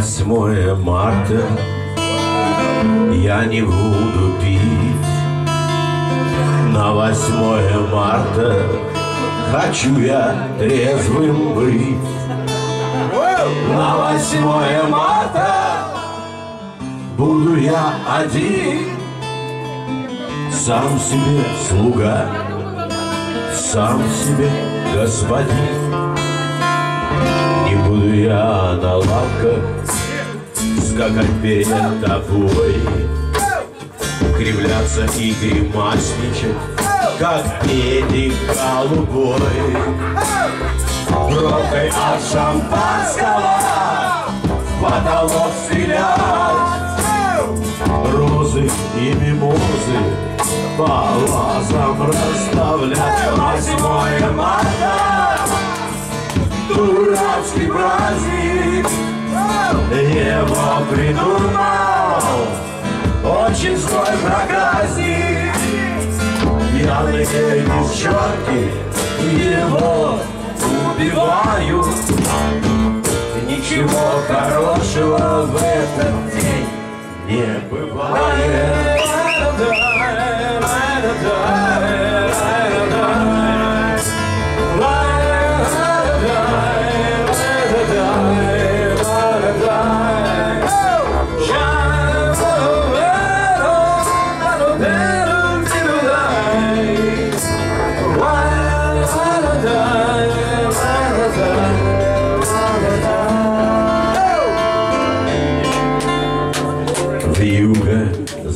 8 марта я не буду пить. На 8 марта хочу я трезвым быть. На восьмое марта буду я один, сам себе слуга, сам себе господин. Не буду я на лавках скакать перед тобой, Кривляться и гримасничать, как педик голубой. Громкой от шампанского потолок стрелять, Розы и мимозы по вазам расставлять. Восьмое марта дурацкий праздник Его придумал очень злой проказник Пьяные девчонки его убивают. Ничего хорошего в этот день не бывает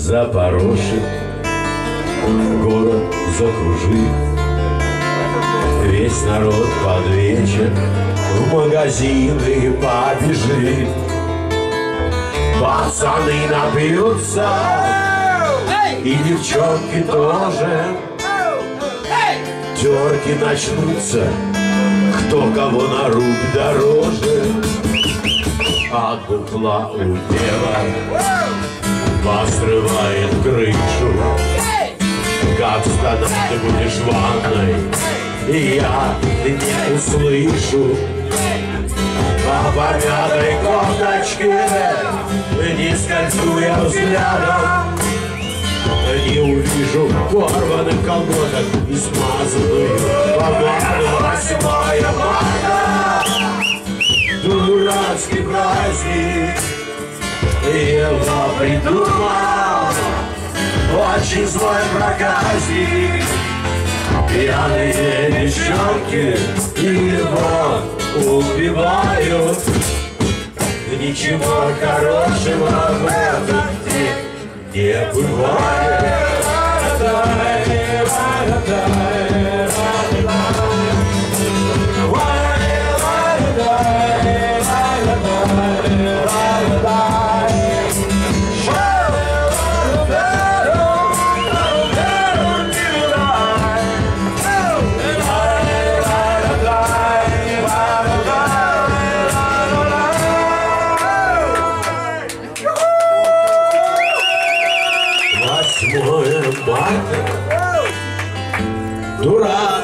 запорошит, город закружит, Весь народ под вечер в магазины побежит. Пацаны напьются, и девчонки тоже. Терки начнутся, кто кого на руб дороже. А кукла у дева посрывает крышу. Как стонать ты будешь ванной, и я не услышу. По помятой кофточке не скользу я взглядом, не увижу порванных колготок и смазанную помаду. Восьмое марта, дурацкий праздник, его придумал очень злой проказник. Пьяные девчонки его убивают. Ничего хорошего в день не бывает.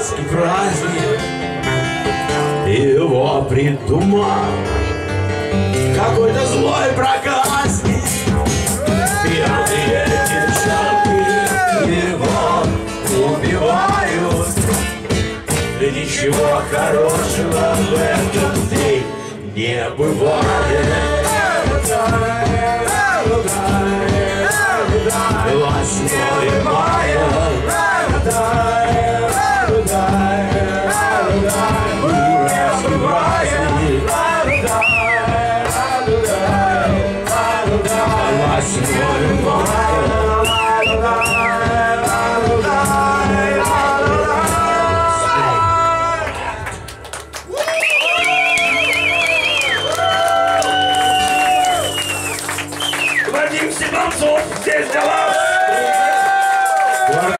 Дурацкий праздник, его придумал какой-то злой проказник. Пьяные девчонки его убивают, и ничего хорошего в этом день не бывает. Восьмое мая